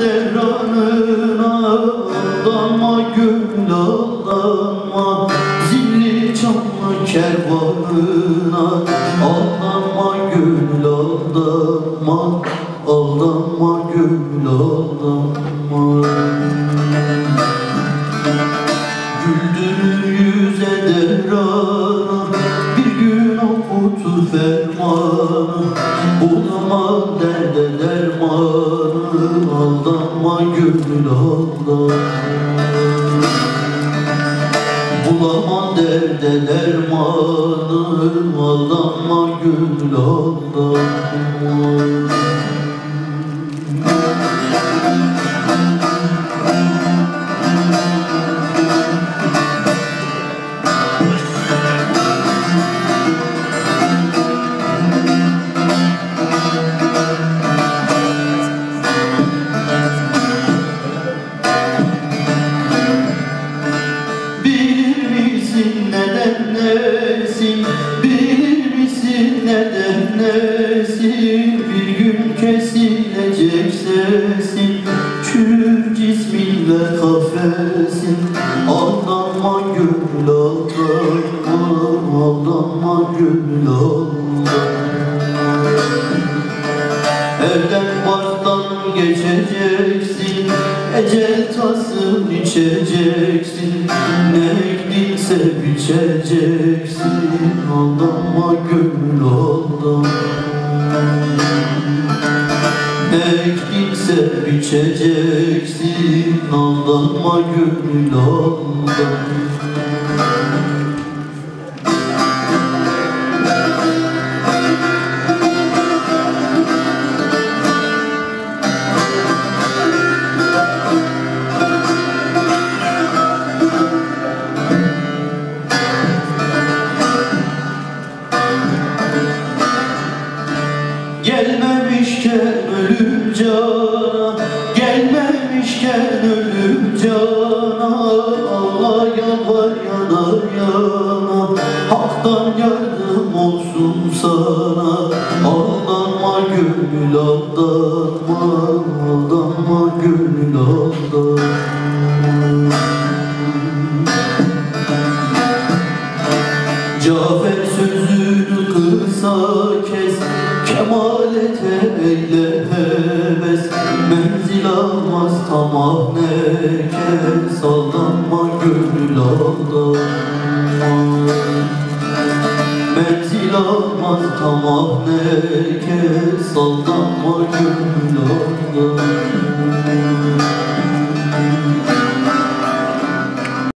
devranına Aldanma gönül aldanma Zilli çamlı kervanına Aldanma gönül aldanma Bulamam derde dermanı Aldanma gönül aldanma nesin? Bir gün kesilecek sesin. Çürür cisminle kafesin. Aldanma gönül aldanma Aldanma gönül aldanma Evden barktan geçeceksin Ecel tasın içeceksin. Ne ektinse biçeceksin Aldanma gönül aldanma ektinse biçeceksin Aldanma gönül aldanma. Gelmemişken cana Gelmemişken ölüm cana. Allah yalvar yanar yana Hak'tan yardım olsun sana. Aldanma gönül aldanma Aldanma gönül aldanma. Cafer sözünü kısa kes Kemalete eyle Menzil almaz tamah ne kes Aldanma gönül aldanma. Menzil almaz tamah ne kes Aldanma gönül aldanma